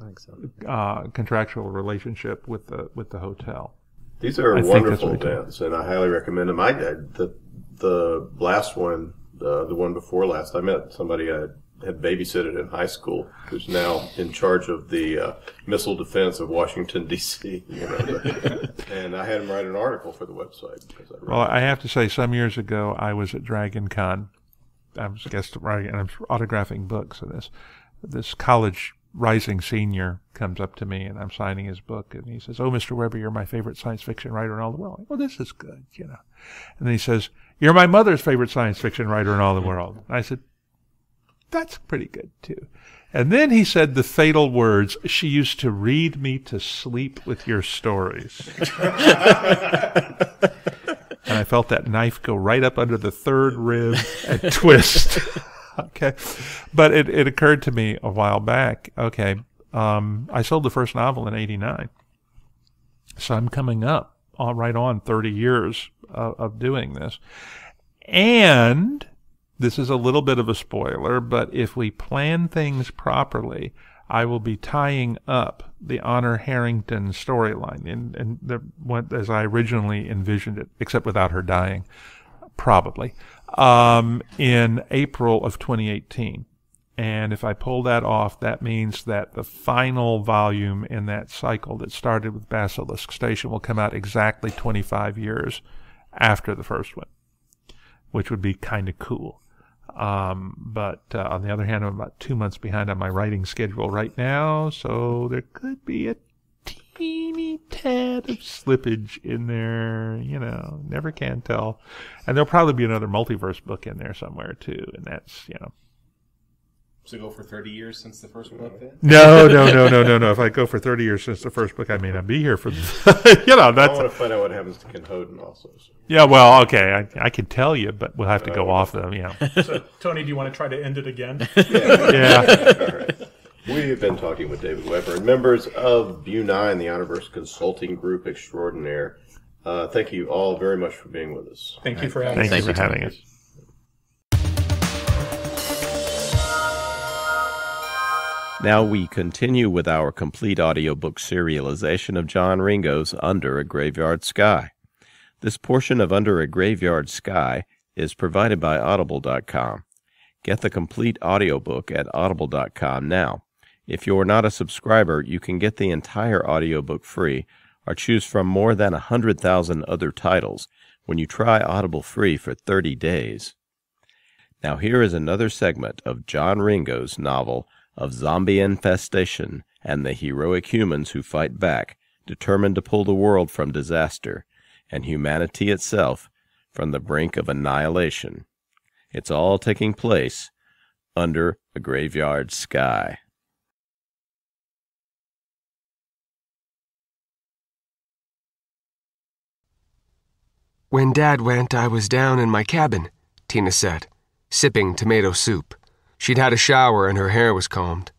uh, contractual relationship with the with the hotel. These are I wonderful what events, and I highly recommend them. I, I the the last one, uh, the one before last, I met somebody I had babysitted in high school, who's now in charge of the uh, missile defense of Washington D.C. You know, and I had him write an article for the website because I Well, I have to say, some years ago, I was at Dragon Con I was guest writing and I'm autographing books. And this this college rising senior comes up to me and I'm signing his book and he says, "Oh, Mr. Weber, you're my favorite science fiction writer in all the world." Well, this is good, you know. And then he says, "You're my mother's favorite science fiction writer in all the world." And I said, "That's pretty good too." And then he said the fatal words, She used to read me to sleep with your stories. and I felt that knife go right up under the third rib and twist. okay. But it, it occurred to me a while back. Okay. Um, I sold the first novel in 89. So I'm coming up all right on 30 years of, of doing this. And this is a little bit of a spoiler, but if we plan things properly, I will be tying up the Honor Harrington storyline and and the, as I originally envisioned it, except without her dying, probably, um, in April of 2018. And if I pull that off, that means that the final volume in that cycle that started with Basilisk Station will come out exactly 25 years after the first one, which would be kind of cool. Um, but uh, on the other hand, I'm about two months behind on my writing schedule right now, so there could be a teeny tad of slippage in there. You know, never can tell. And there'll probably be another multiverse book in there somewhere too, and that's you know. So go for 30 years since the first book then? No, no, no, no, no, no. If I go for 30 years since the first book, I may not be here for, you know, I want to find out what happens to Kenhodan also. so. yeah, well, okay. I, I can tell you, but we'll have to go off them, yeah. So, Tony, do you want to try to end it again? Yeah. All right. We have been talking with David Weber and members of Bu9, the Honorverse Consulting Group Extraordinaire. Uh, thank you all very much for being with us. Thank you for having Thank us. you for having us. Now we continue with our complete audiobook serialization of John Ringo's Under a Graveyard Sky. This portion of Under a Graveyard Sky is provided by Audible.com. Get the complete audiobook at Audible.com now. If you're not a subscriber, you can get the entire audiobook free or choose from more than a 100,000 other titles when you try Audible free for 30 days. Now here is another segment of John Ringo's novel of zombie infestation and the heroic humans who fight back, determined to pull the world from disaster and humanity itself from the brink of annihilation. It's all taking place under a graveyard sky. When Dad went, I was down in my cabin, Tina said, sipping tomato soup. She'd had a shower and her hair was combed.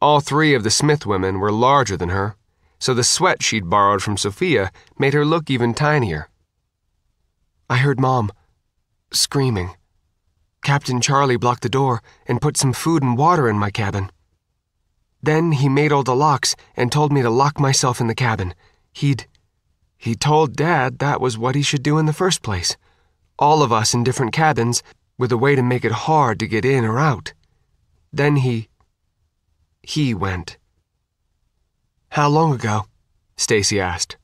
All three of the Smith women were larger than her, so the sweat she'd borrowed from Sophia made her look even tinier. I heard Mom screaming. Captain Charlie blocked the door and put some food and water in my cabin. Then he made all the locks and told me to lock myself in the cabin. He'd. He told Dad that was what he should do in the first place. All of us in different cabins, with a way to make it hard to get in or out. Then he. He went. How long ago? Stacy asked.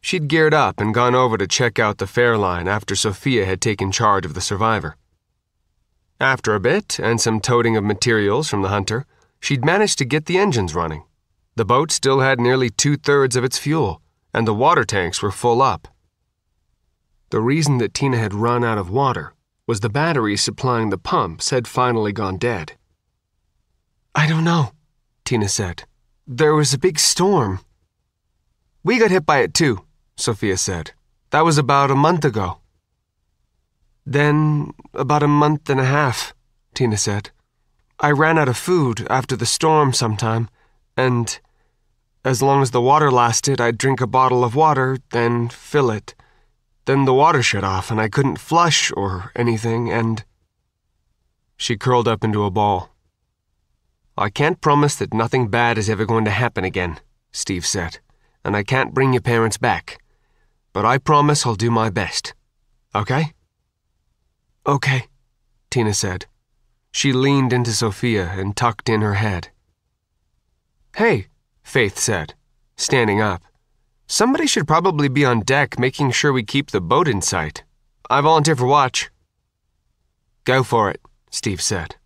She'd geared up and gone over to check out the fair line after Sophia had taken charge of the survivor. After a bit, and some toting of materials from the hunter, she'd managed to get the engines running. The boat still had nearly two thirds of its fuel, and the water tanks were full up. The reason that Tina had run out of water was the battery supplying the pumps had finally gone dead. I don't know, Tina said. There was a big storm. We got hit by it too, Sophia said. That was about a month ago. Then, about a month and a half, Tina said. I ran out of food after the storm sometime, and as long as the water lasted, I'd drink a bottle of water, then fill it. Then the water shut off, and I couldn't flush or anything, and. She curled up into a ball. I can't promise that nothing bad is ever going to happen again, Steve said, and I can't bring your parents back. But I promise I'll do my best. Okay? Okay, Tina said. She leaned into Sophia and tucked in her head. Hey, Faith said, standing up. Somebody should probably be on deck making sure we keep the boat in sight. I volunteer for watch. Go for it, Steve said.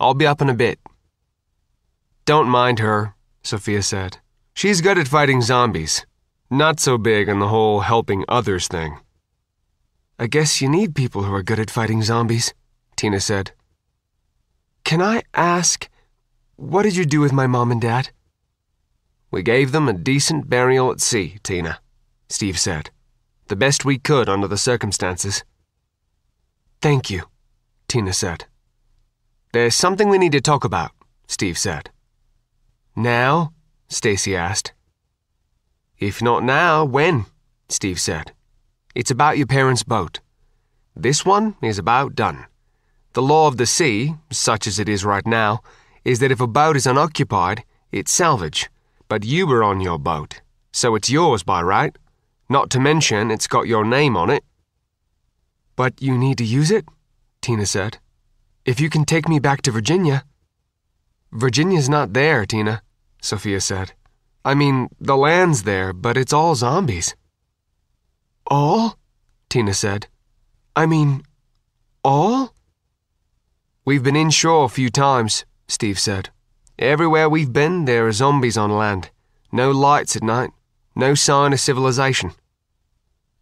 I'll be up in a bit. Don't mind her, Sophia said. She's good at fighting zombies. Not so big on the whole helping others thing. I guess you need people who are good at fighting zombies, Tina said. Can I ask, what did you do with my mom and dad? We gave them a decent burial at sea, Tina, Steve said. The best we could under the circumstances. Thank you, Tina said. There's something we need to talk about, Steve said. Now? Stacy asked. If not now, when? Steve said. It's about your parents' boat. This one is about done. The law of the sea, such as it is right now, is that if a boat is unoccupied, it's salvage. But you were on your boat, so it's yours by right. Not to mention, it's got your name on it. But you need to use it, Tina said. If you can take me back to Virginia. Virginia's not there, Tina, Sophia said. I mean, the land's there, but it's all zombies. All? Tina said. I mean, all? We've been inshore a few times, Steve said. Everywhere we've been, there are zombies on land. No lights at night. No sign of civilization.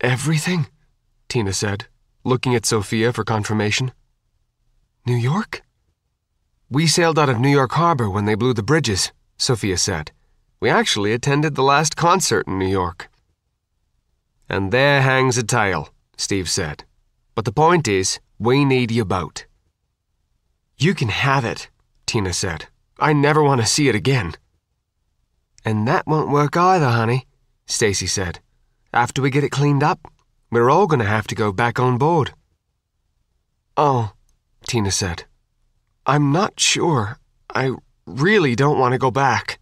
Everything? Tina said, looking at Sophia for confirmation. New York? We sailed out of New York Harbor when they blew the bridges, Sophia said. We actually attended the last concert in New York. And there hangs a tale, Steve said. But the point is, we need your boat. You can have it, Tina said. I never want to see it again. And that won't work either, honey, Stacy said. After we get it cleaned up, we're all going to have to go back on board. Oh, Tina said. I'm not sure. I really don't want to go back.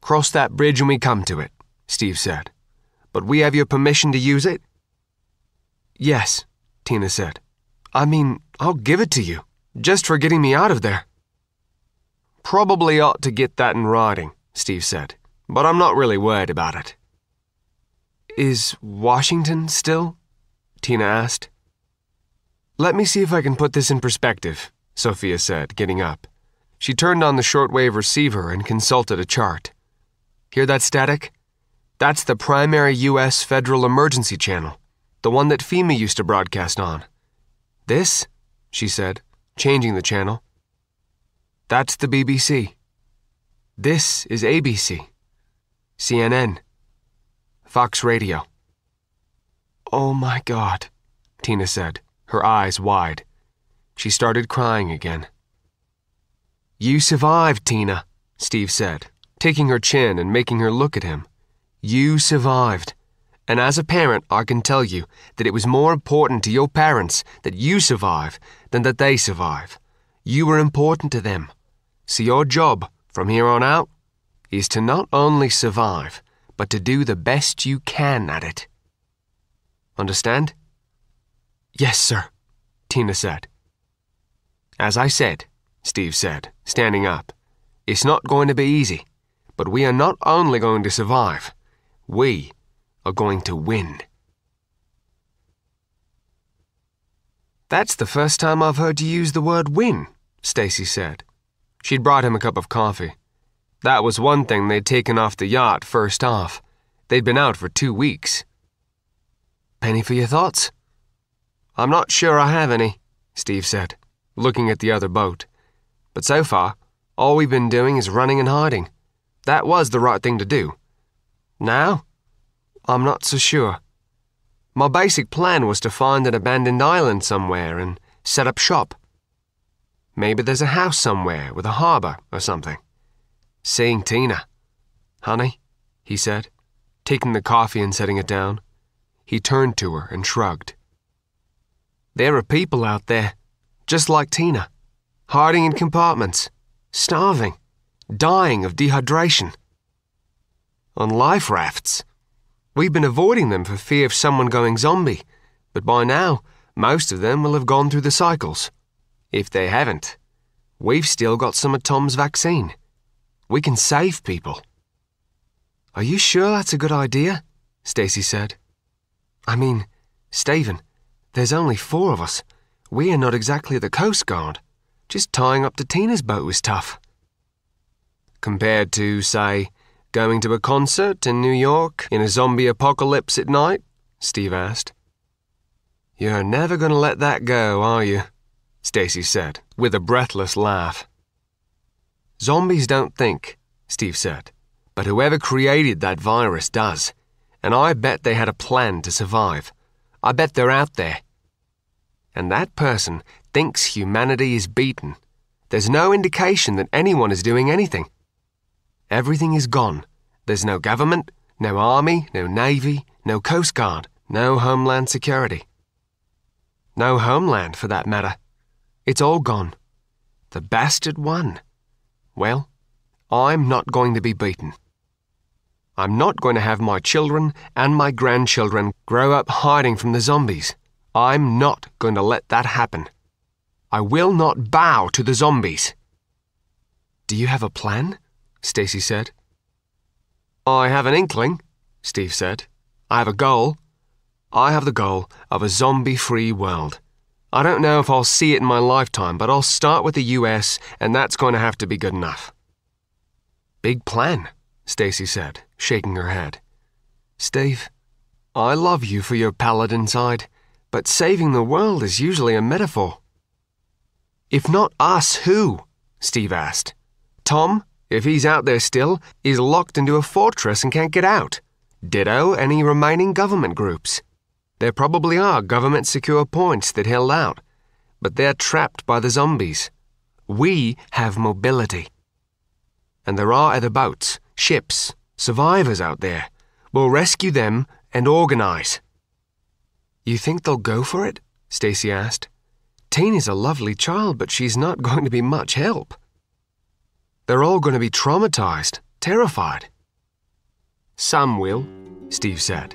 Cross that bridge when we come to it, Steve said. But we have your permission to use it? Yes, Tina said. I mean, I'll give it to you, just for getting me out of there. Probably ought to get that in writing, Steve said, but I'm not really worried about it. Is Washington still? Tina asked. Let me see if I can put this in perspective, Sophia said, getting up. She turned on the shortwave receiver and consulted a chart. Hear that static? That's the primary U.S. federal emergency channel, the one that FEMA used to broadcast on. This, she said, changing the channel, that's the BBC. This is ABC, CNN, Fox Radio. Oh my God, Tina said, her eyes wide. She started crying again. You survived, Tina, Steve said, taking her chin and making her look at him. You survived. And as a parent, I can tell you that it was more important to your parents that you survive than that they survive. You were important to them. So your job, from here on out, is to not only survive, but to do the best you can at it. Understand? Yes, sir, Tina said. As I said, Steve said, standing up, it's not going to be easy. But we are not only going to survive, we are going to win. That's the first time I've heard you use the word win, Stacy said. She'd brought him a cup of coffee. That was one thing they'd taken off the yacht first off. They'd been out for two weeks. Penny for your thoughts? I'm not sure I have any, Steve said, looking at the other boat. But so far, all we've been doing is running and hiding. That was the right thing to do. Now, I'm not so sure. My basic plan was to find an abandoned island somewhere and set up shop. Maybe there's a house somewhere with a harbor or something. Seeing Tina. Honey, he said, taking the coffee and setting it down. He turned to her and shrugged. There are people out there, just like Tina, hiding in compartments, starving dying of dehydration. On life rafts. We've been avoiding them for fear of someone going zombie, but by now, most of them will have gone through the cycles. If they haven't, we've still got some of Tom's vaccine. We can save people. Are you sure that's a good idea? Stacy said. I mean, Stephen, there's only four of us. We are not exactly the Coast Guard. Just tying up to Tina's boat was tough. Compared to, say, going to a concert in New York in a zombie apocalypse at night? Steve asked. You're never going to let that go, are you? Stacy said, with a breathless laugh. Zombies don't think, Steve said, but whoever created that virus does, and I bet they had a plan to survive. I bet they're out there. And that person thinks humanity is beaten. There's no indication that anyone is doing anything. Everything is gone. There's no government, no army, no navy, no coast guard, no homeland security. No homeland, for that matter. It's all gone. The bastard won. Well, I'm not going to be beaten. I'm not going to have my children and my grandchildren grow up hiding from the zombies. I'm not going to let that happen. I will not bow to the zombies. Do you have a plan? Stacy said. I have an inkling, Steve said. I have a goal. I have the goal of a zombie free world. I don't know if I'll see it in my lifetime, but I'll start with the US, and that's going to have to be good enough. Big plan, Stacy said, shaking her head. Steve, I love you for your paladin side, but saving the world is usually a metaphor. If not us, who? Steve asked. Tom, if he's out there still, is locked into a fortress and can't get out. Ditto any remaining government groups. There probably are government secure points that held out, but they're trapped by the zombies. We have mobility. And there are other boats, ships, survivors out there. We'll rescue them and organize. You think they'll go for it? Stacy asked. Tina's a lovely child, but she's not going to be much help. They're all going to be traumatized, terrified. Some will, Steve said.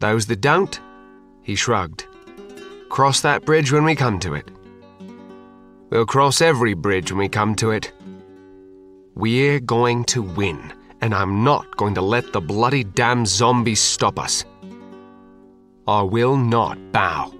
Those that don't, he shrugged. Cross that bridge when we come to it. We'll cross every bridge when we come to it. We're going to win, and I'm not going to let the bloody damn zombies stop us. I will not bow.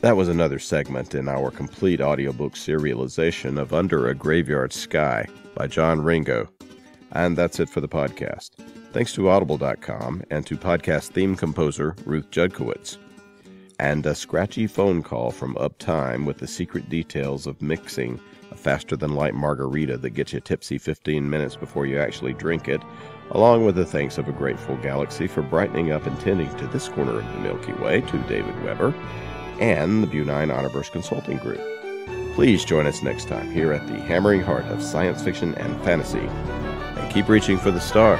That was another segment in our complete audiobook serialization of Under a Graveyard Sky by John Ringo. And that's it for the podcast. Thanks to Audible.com and to podcast theme composer Ruth Judkowitz. And a scratchy phone call from Uptime with the secret details of mixing a faster than light margarita that gets you tipsy 15 minutes before you actually drink it, along with the thanks of a grateful galaxy for brightening up and tending to this corner of the Milky Way to David Weber and the Bunine Honorverse Consulting Group. Please join us next time here at the hammering heart of science fiction and fantasy. And keep reaching for the stars.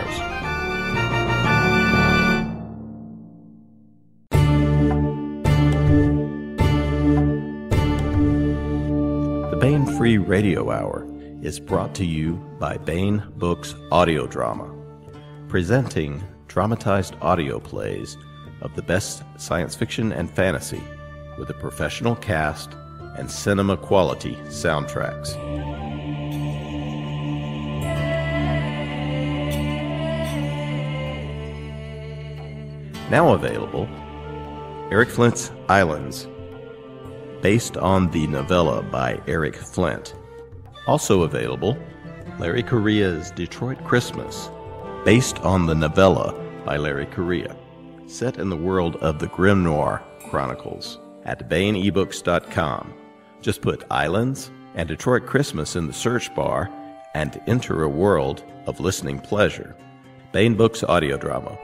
The Baen Free Radio Hour is brought to you by Baen Books Audio Drama, presenting dramatized audio plays of the best science fiction and fantasy with a professional cast and cinema quality soundtracks. Now available, Eric Flint's Islands, based on the novella by Eric Flint. Also available, Larry Correia's Detroit Christmas, based on the novella by Larry Correia, set in the world of the Grimnoir Chronicles at BaenEbooks.com. Just put Islands and Detroit Christmas in the search bar and enter a world of listening pleasure. Baen Books Audio Drama.